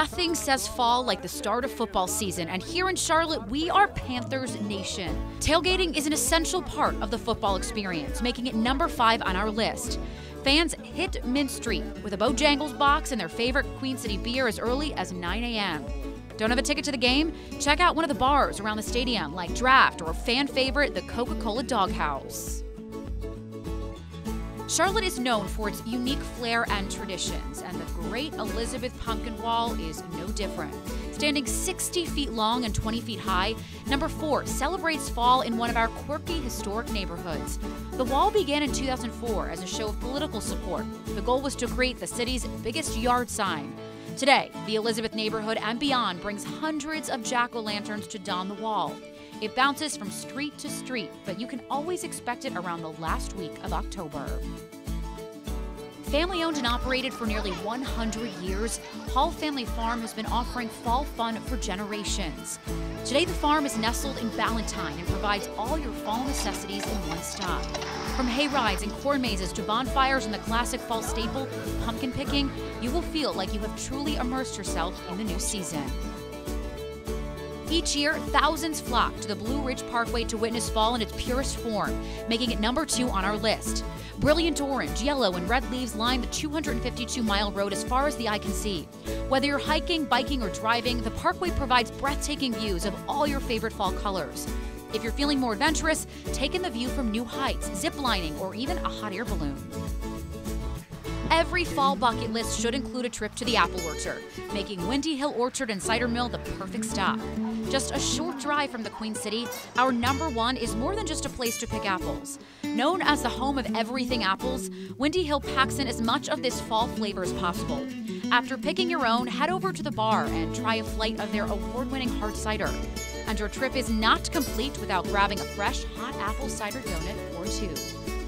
Nothing says fall like the start of football season, and here in Charlotte, we are Panthers Nation. Tailgating is an essential part of the football experience, making it number five on our list. Fans hit Mint Street with a Bojangles box and their favorite Queen City beer as early as 9 a.m. Don't have a ticket to the game? Check out one of the bars around the stadium, like Draft or fan favorite, the Coca Cola Doghouse. Charlotte is known for its unique flair and traditions, and the Great Elizabeth Pumpkin Wall is no different. Standing 60 feet long and 20 feet high, number four celebrates fall in one of our quirky historic neighborhoods. The wall began in 2004 as a show of political support. The goal was to create the city's biggest yard sign. Today, the Elizabeth neighborhood and beyond brings hundreds of jack o' lanterns to don the wall. It bounces from street to street, but you can always expect it around the last week of October. Family owned and operated for nearly 100 years, Hall Family Farm has been offering fall fun for generations. Today, the farm is nestled in Ballantyne and provides all your fall necessities in one stop. From hay rides and corn mazes to bonfires and the classic fall staple, pumpkin picking, you will feel like you have truly immersed yourself in the new season. Each year, thousands flock to the Blue Ridge Parkway to witness fall in its purest form, making it number two on our list. Brilliant orange, yellow, and red leaves line the 252 mile road as far as the eye can see. Whether you're hiking, biking, or driving, the parkway provides breathtaking views of all your favorite fall colors. If you're feeling more adventurous, take in the view from new heights, zip lining, or even a hot air balloon. Every fall bucket list should include a trip to the apple orchard, making Windy Hill Orchard and Cider Mill the perfect stop. Just a short drive from the Queen City, our number one is more than just a place to pick apples. Known as the home of everything apples, Windy Hill packs in as much of this fall flavor as possible. After picking your own, head over to the bar and try a flight of their award winning hard cider. And your trip is not complete without grabbing a fresh hot apple cider donut or two.